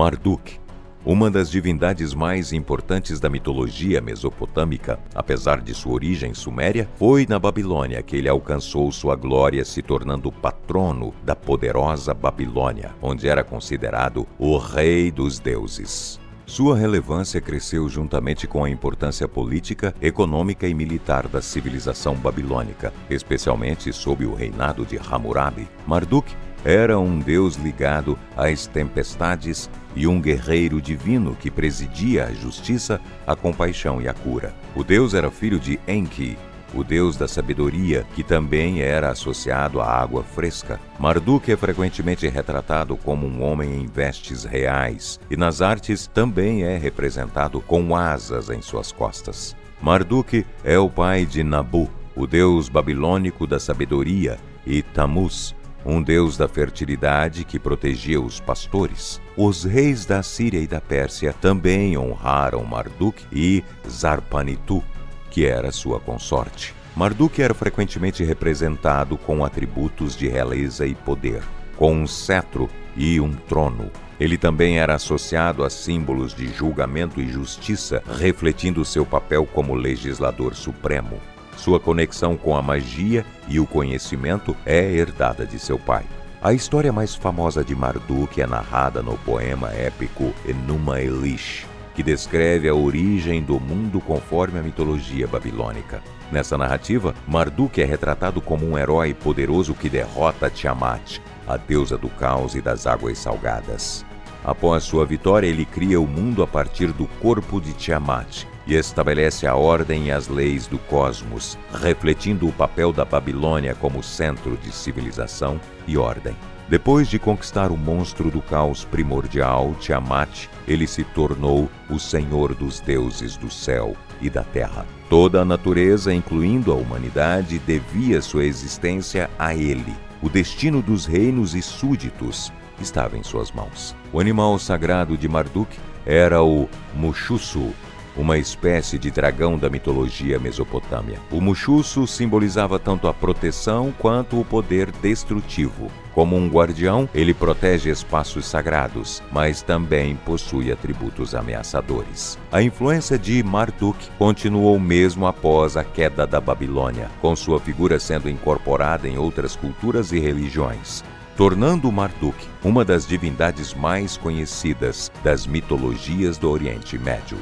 Marduk, uma das divindades mais importantes da mitologia mesopotâmica, apesar de sua origem suméria, foi na Babilônia que ele alcançou sua glória, se tornando patrono da poderosa Babilônia, onde era considerado o rei dos deuses. Sua relevância cresceu juntamente com a importância política, econômica e militar da civilização babilônica, especialmente sob o reinado de Hammurabi. Marduk era um deus ligado às tempestades e um guerreiro divino que presidia a justiça, a compaixão e a cura. O deus era filho de Enki, o deus da sabedoria, que também era associado à água fresca. Marduk é frequentemente retratado como um homem em vestes reais, e nas artes também é representado com asas em suas costas. Marduk é o pai de Nabu, o deus babilônico da sabedoria, e Tammuz, um deus da fertilidade que protegia os pastores. Os reis da Síria e da Pérsia também honraram Marduk e Zarpanitu, que era sua consorte. Marduk era frequentemente representado com atributos de realeza e poder, com um cetro e um trono. Ele também era associado a símbolos de julgamento e justiça, refletindo seu papel como legislador supremo. Sua conexão com a magia e o conhecimento é herdada de seu pai. A história mais famosa de Marduk é narrada no poema épico Enuma Elish, que descreve a origem do mundo conforme a mitologia babilônica. Nessa narrativa, Marduk é retratado como um herói poderoso que derrota Tiamat, a deusa do caos e das águas salgadas. Após sua vitória, ele cria o mundo a partir do corpo de Tiamat e estabelece a ordem e as leis do cosmos, refletindo o papel da Babilônia como centro de civilização e ordem. Depois de conquistar o monstro do caos primordial, Tiamat, ele se tornou o senhor dos deuses do céu e da terra. Toda a natureza, incluindo a humanidade, devia sua existência a ele. O destino dos reinos e súditos estava em suas mãos. O animal sagrado de Marduk era o Mushusu, uma espécie de dragão da mitologia mesopotâmia. O Mushusu simbolizava tanto a proteção quanto o poder destrutivo. Como um guardião, ele protege espaços sagrados, mas também possui atributos ameaçadores. A influência de Marduk continuou mesmo após a queda da Babilônia, com sua figura sendo incorporada em outras culturas e religiões tornando Marduk uma das divindades mais conhecidas das mitologias do Oriente Médio.